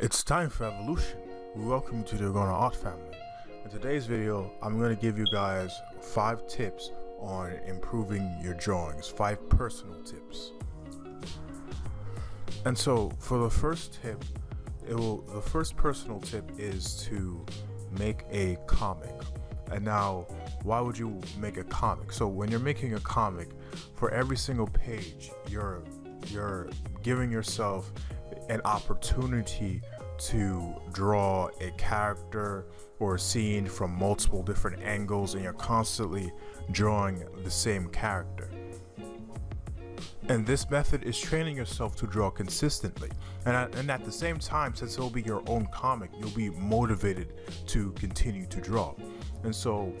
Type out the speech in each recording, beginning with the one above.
It's time for evolution. Welcome to the Ogono Art family. In today's video, I'm going to give you guys five tips on improving your drawings, five personal tips. And so, for the first tip, it will the first personal tip is to make a comic. And now, why would you make a comic? So when you're making a comic, for every single page, you're you're giving yourself an opportunity to draw a character or a scene from multiple different angles and you're constantly drawing the same character. And this method is training yourself to draw consistently. And at, and at the same time, since it'll be your own comic, you'll be motivated to continue to draw. And so,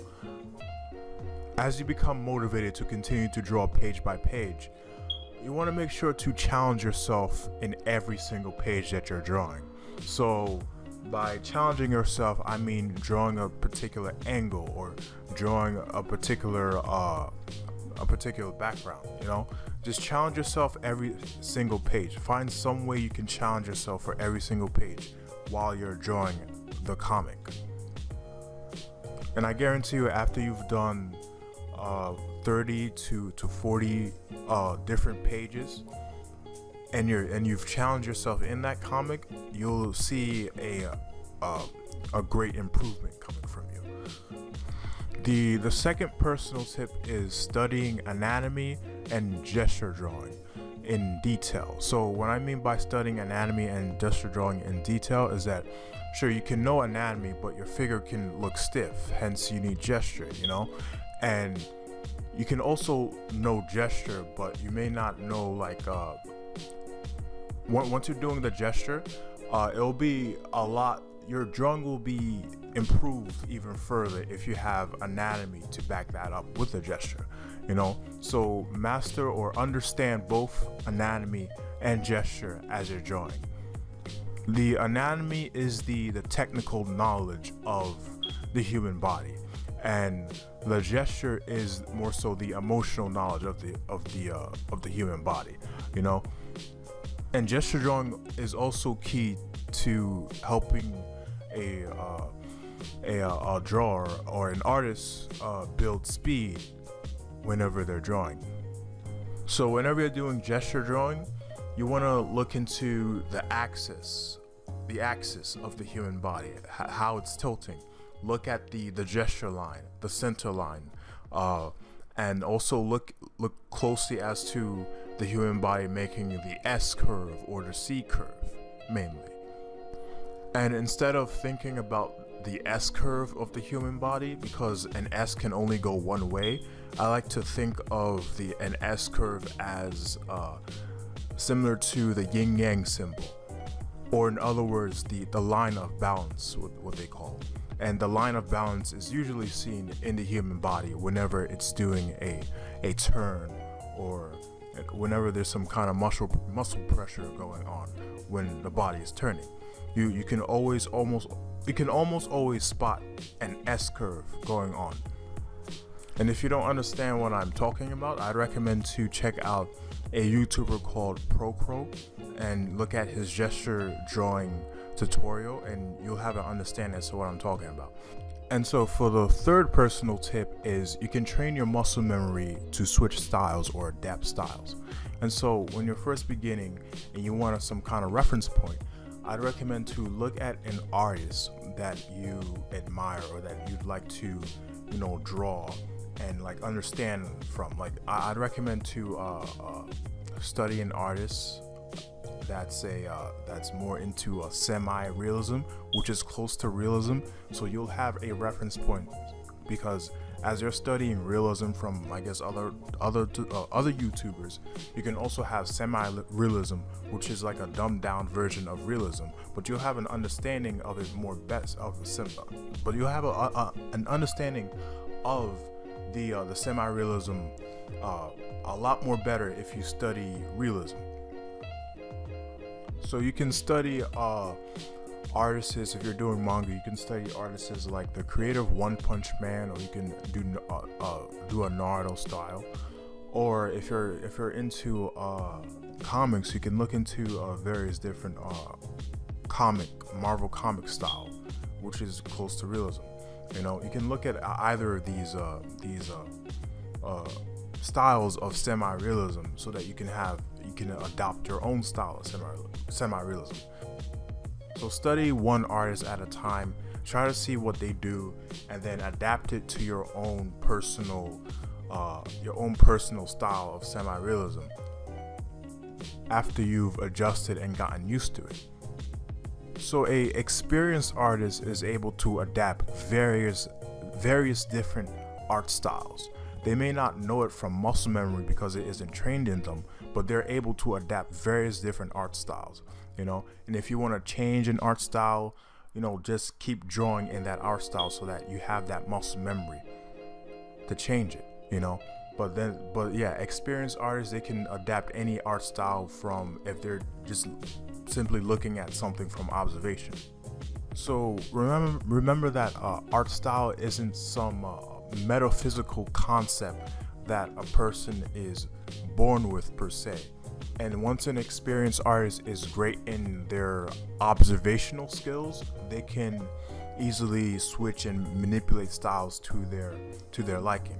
as you become motivated to continue to draw page by page, you want to make sure to challenge yourself in every single page that you're drawing. So, by challenging yourself, I mean drawing a particular angle or drawing a particular uh, a particular background. You know, just challenge yourself every single page. Find some way you can challenge yourself for every single page while you're drawing the comic. And I guarantee you, after you've done uh, 30 to, to 40 uh, different pages, and you're and you've challenged yourself in that comic, you'll see a uh, a great improvement coming from you. The the second personal tip is studying anatomy and gesture drawing in detail. So what I mean by studying anatomy and gesture drawing in detail is that sure you can know anatomy but your figure can look stiff hence you need gesture you know and you can also know gesture but you may not know like uh once you're doing the gesture uh it'll be a lot your drawing will be improved even further if you have anatomy to back that up with a gesture you know? So master or understand both anatomy and gesture as you're drawing. The anatomy is the the technical knowledge of the human body and the gesture is more so the emotional knowledge of the of the uh, of the human body you know and gesture drawing is also key to helping a uh, a, a, drawer or an artist uh, build speed whenever they're drawing so whenever you're doing gesture drawing you want to look into the axis, the axis of the human body, how it's tilting. Look at the the gesture line, the center line, uh, and also look look closely as to the human body making the S curve or the C curve, mainly. And instead of thinking about the S curve of the human body, because an S can only go one way, I like to think of the an S curve as uh, similar to the yin yang symbol, or in other words, the, the line of balance, what, what they call. And the line of balance is usually seen in the human body whenever it's doing a, a turn or whenever there's some kind of muscle muscle pressure going on when the body is turning. You you can always almost you can almost always spot an S curve going on. And if you don't understand what I'm talking about, I'd recommend to check out a YouTuber called Proko and look at his gesture drawing tutorial and you'll have an understanding as to what I'm talking about. And so for the third personal tip is you can train your muscle memory to switch styles or adapt styles. And so when you're first beginning and you want some kind of reference point, I'd recommend to look at an artist that you admire or that you'd like to, you know, draw and like understand from. Like I'd recommend to uh, uh, study an artist that's a uh, that's more into a semi-realism, which is close to realism. So you'll have a reference point because as you're studying realism from I guess other other uh, other YouTubers, you can also have semi-realism, which is like a dumbed down version of realism. But you'll have an understanding of it more best of but you'll have a, a, an understanding of the uh, the semi-realism uh, a lot more better if you study realism. So you can study uh, artists if you're doing manga. You can study artists like the creative One Punch Man, or you can do uh, uh, do a Naruto style. Or if you're if you're into uh, comics, you can look into various different comic Marvel comic style, which is close to realism. You know, you can look at either of these uh, these uh, uh, styles of semi-realism so that you can have you can adopt your own style of semi semi-realism. So study one artist at a time, try to see what they do, and then adapt it to your own personal uh, your own personal style of semi-realism after you've adjusted and gotten used to it. So a experienced artist is able to adapt various various different art styles. They may not know it from muscle memory because it isn't trained in them, but they're able to adapt various different art styles, you know. And if you want to change an art style, you know, just keep drawing in that art style so that you have that muscle memory to change it, you know. But then, but yeah, experienced artists they can adapt any art style from if they're just simply looking at something from observation. So remember, remember that uh, art style isn't some uh, metaphysical concept that a person is born with per se. And once an experienced artist is great in their observational skills, they can easily switch and manipulate styles to their to their liking.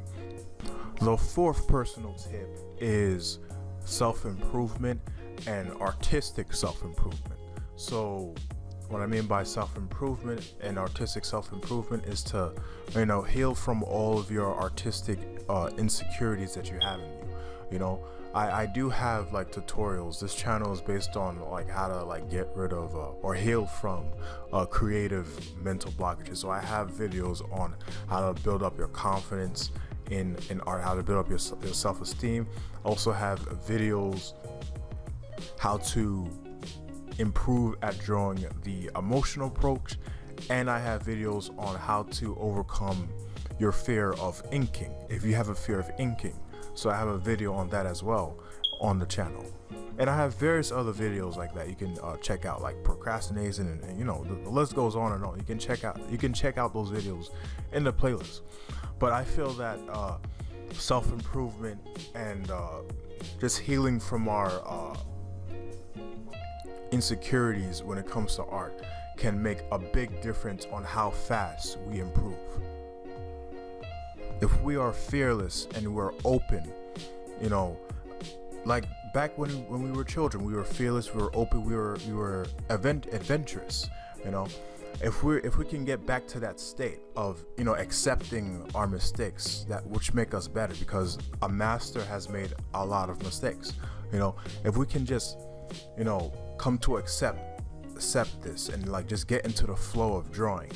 The fourth personal tip is self-improvement and artistic self-improvement. So what I mean by self-improvement and artistic self-improvement is to, you know, heal from all of your artistic uh, insecurities that you have in you. You know, I, I do have like tutorials. This channel is based on like how to like get rid of uh, or heal from uh, creative mental blockages. So I have videos on how to build up your confidence in in art, how to build up your, your self-esteem. I also have videos how to improve at drawing the emotional approach and I have videos on how to overcome your fear of inking if you have a fear of inking. So I have a video on that as well on the channel. And I have various other videos like that you can uh, check out like procrastination and, and you know the, the, list goes on and on. You can check out you can check out those videos in the playlist. But I feel that uh, self-improvement and uh, just healing from our uh, insecurities when it comes to art can make a big difference on how fast we improve. If we are fearless and we're open, you know, like back when when we were children, we were fearless, we were open, we were we were event adventurous, you know. If we if we can get back to that state of you know accepting our mistakes that which make us better because a master has made a lot of mistakes, you know, if we can just you know come to accept accept this and like just get into the flow of drawing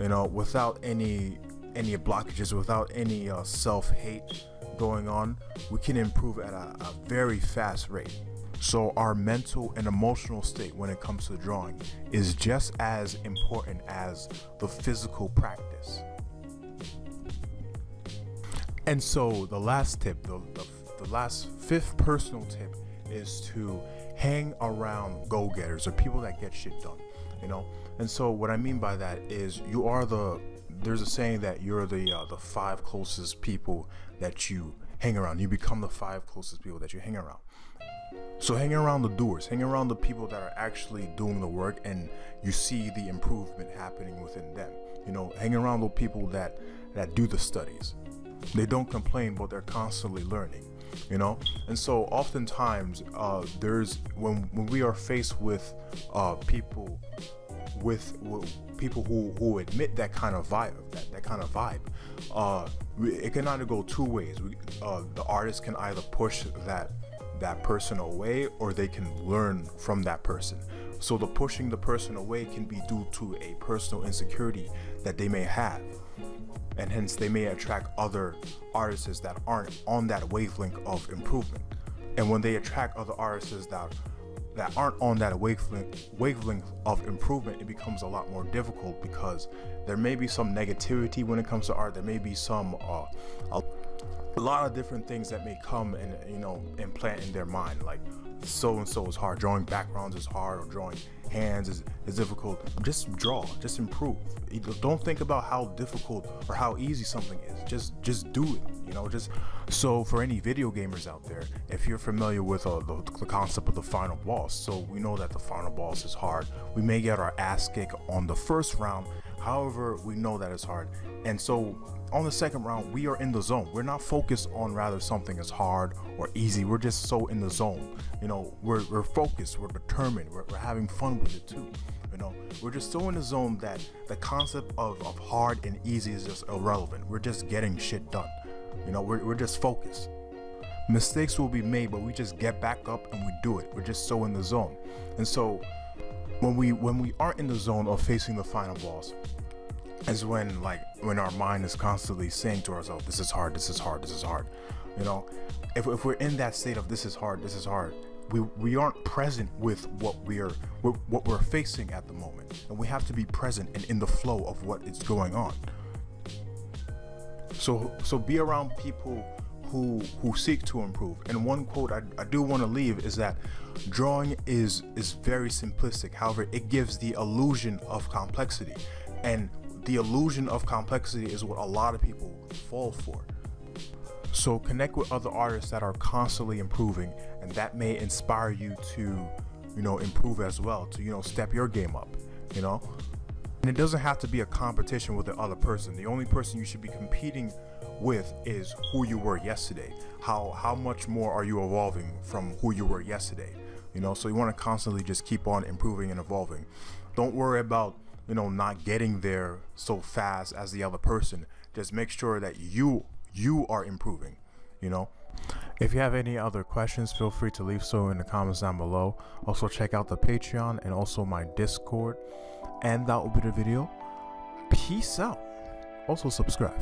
you know without any any blockages without any uh, self-hate going on we can improve at a, a very fast rate. So our mental and emotional state when it comes to drawing is just as important as the physical practice. And so the last tip the, the, the last fifth personal tip is to hang around go-getters or people that get shit done you know? And so what i mean by that is you are the there's a saying that you're the uh, the five closest people that you hang around. You become the five closest people that you hang around. So hang around the doers. Hang around the people that are actually doing the work and you see the improvement happening within them. You know hang around the people that that do the studies. They don't complain but they're constantly learning you know? And so oftentimes uh, there's when when we are faced with uh, people with, with, people who who admit that kind of vibe that, that kind of vibe. Uh, it can either go two ways. We, uh, the artist can either push that that person away or they can learn from that person. So the pushing the person away can be due to a personal insecurity that they may have. And hence they may attract other artists that aren't on that wavelength of improvement. And when they attract other artists that that aren't on that wavelength wavelength of improvement, it becomes a lot more difficult because there may be some negativity when it comes to art. There may be some uh, a, a lot of different things that may come and you know implant in their mind, like so and so is hard, drawing backgrounds is hard, or drawing hands is, is difficult. Just draw, just improve. Don't think about how difficult or how easy something is. Just just do it. You know, just so for any video gamers out there, if you're familiar with uh, the, the concept of the final boss, so we know that the final boss is hard. We may get our ass kicked on the first round, however, we know that it's hard. And so on the second round, we are in the zone. We're not focused on rather something is hard or easy. We're just so in the zone. You know, we're, we're focused, we're determined, we're, we're having fun with it too. You know, we're just so in the zone that the concept of, of hard and easy is just irrelevant. We're just getting shit done. You know, we're, we're just focused. Mistakes will be made, but we just get back up and we do it. We're just so in the zone. And so when we when we aren't in the zone of facing the final boss, is when like when our mind is constantly saying to ourselves, This is hard, this is hard, this is hard. You know, if, if we're in that state of this is hard, this is hard, we, we aren't present with what we're what we're facing at the moment and we have to be present and in the flow of what is going on so so be around people who who seek to improve. And one quote i, I do want to leave is that drawing is is very simplistic. However it gives the illusion of complexity. And the illusion of complexity is what a lot of people fall for. So connect with other artists that are constantly improving and that may inspire you to, you know, improve as well, to, you know, step your game up, you know? And it doesn't have to be a competition with the other person. The only person you should be competing with is who you were yesterday. How how much more are you evolving from who you were yesterday? You know, so you want to constantly just keep on improving and evolving. Don't worry about, you know, not getting there so fast as the other person. Just make sure that you you are improving, you know? If you have any other questions, feel free to leave so in the comments down below. Also check out the Patreon and also my Discord. And that will be the video. Peace out. Also subscribe.